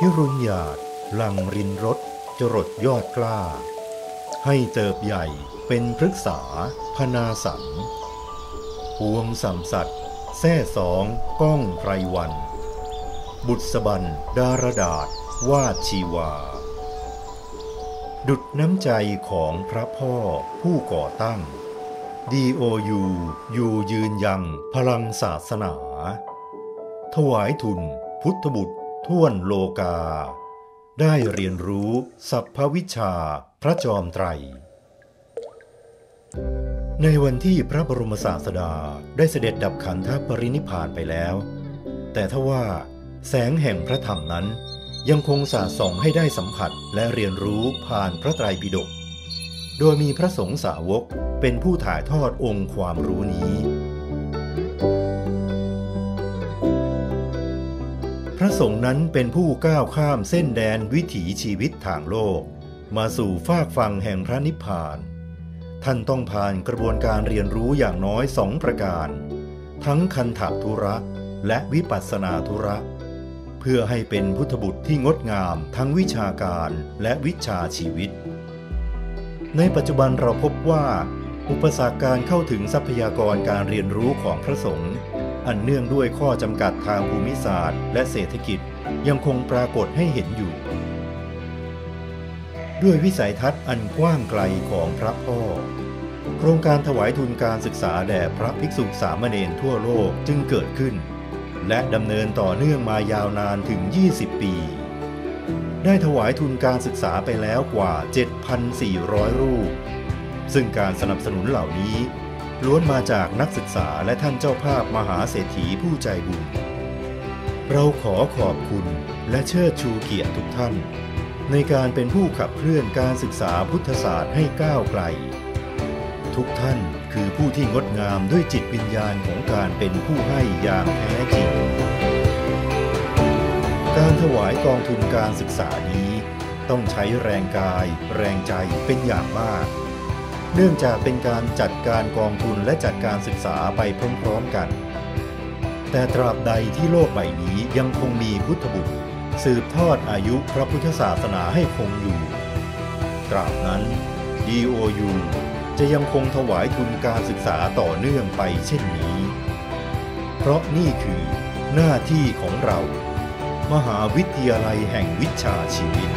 พิรุณหยาดลังรินรถจรดยอดกล้า ให้เติบใหญ่เป็นพฤกษาพนาสันพวงสัมสัตแท่สองก้องไพรวัน บุตรสบันดารดาษวาดชีวา ดุดน้ำใจของพระพ่อผู้ก่อตั้ง DOU อยู่ยืนยังพลังศาสนา ถวายทุนพุทธบุตร ท่วนโลกา ได้เรียนรู้สัพพวิชาพระจอมไตร ในวันที่พระบรมศาสดาได้เสด็จดับขันธปรินิพานไปแล้ว แต่ทว่าแสงแห่งพระธรรมนั้นยังคงสาส่องให้ได้สัมผัสและเรียนรู้ผ่านพระไตรปิฎก โดยมีพระสงฆ์สาวกเป็นผู้ถ่ายทอดองค์ความรู้นี้ สงฆ์นั้นเป็นผู้ก้าวข้ามเส้นแดนวิถีชีวิตทางโลก มาสู่ฟากฝั่งแห่งพระนิพพาน ท่านต้องผ่านกระบวนการเรียนรู้อย่างน้อยสองประการ ทั้งคันถาธุระและวิปัสสนาธุระ เพื่อให้เป็นพุทธบุตรที่งดงามทั้งวิชาการและวิชาชีวิต ในปัจจุบันเราพบว่า อุปสรรคการเข้าถึงทรัพยากรการเรียนรู้ของพระสงฆ์ อันเนื่องด้วยข้อจำกัดทางภูมิศาสตร์ และเศรษฐกิจยังคงปรากฏให้เห็นอยู่ ด้วยวิสัยทัศน์อันกว้างไกลของพระพ่อ โครงการถวายทุนการศึกษาแด่พระภิกษุสามเณรทั่วโลกจึงเกิดขึ้น และดำเนินต่อเนื่องมายาวนานถึง 20 ปี ได้ถวายทุนการศึกษาไปแล้วกว่า 7,400 รูป ซึ่งการสนับสนุนเหล่านี้ ล้วนมาจากนักศึกษาและท่านเจ้าภาพมหาเศรษฐีผู้ใจบุญ เราขอขอบคุณและเชิดชูเกียรติทุกท่าน ในการเป็นผู้ขับเคลื่อนการศึกษาพุทธศาสตร์ให้ก้าวไกล ทุกท่านคือผู้ที่งดงามด้วยจิตวิญญาณของการเป็นผู้ให้อย่างแท้จริง การถวายกองทุนการศึกษานี้ ต้องใช้แรงกาย แรงใจเป็นอย่างมาก เนื่องจากเป็นการจัดการกองทุนและจัดการศึกษาไปพร้อมๆกัน แต่ตราบใดที่โลกใบนี้ยังคงมีพุทธบุตร สืบทอดอายุพระพุทธศาสนาให้คงอยู่ ตราบนั้น DOU จะยังคงถวายทุนการศึกษาต่อเนื่องไปเช่นนี้ เพราะนี่คือหน้าที่ของเรา มหาวิทยาลัยแห่งวิชาชีวิต